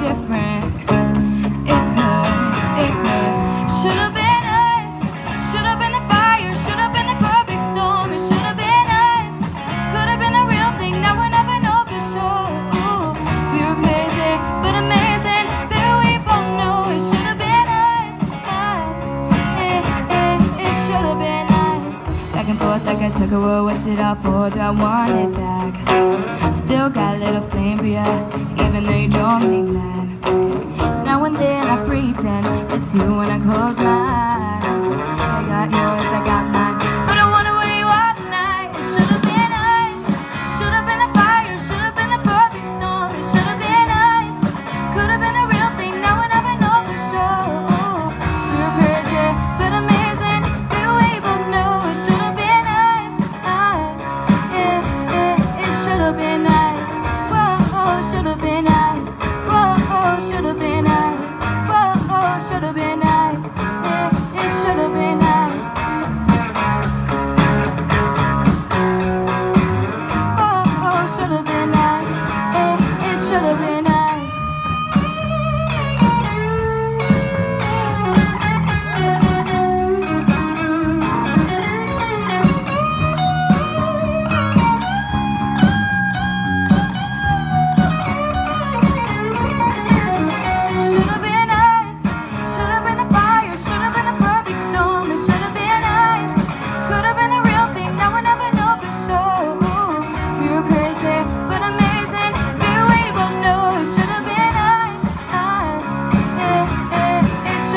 different. forth like I took away what's it all for, Do I want it back. Still got a little flame for ya, even though you drove me mad. Now and then I pretend it's you when I close my eyes.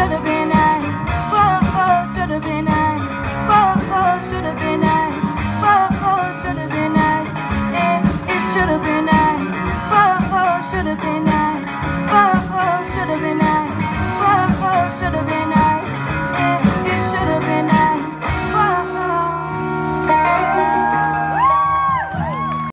should've been nice. Whoa, whoa, should've been nice. Whoa, whoa, should've been nice. Whoa, whoa, should've been nice. And it should've been.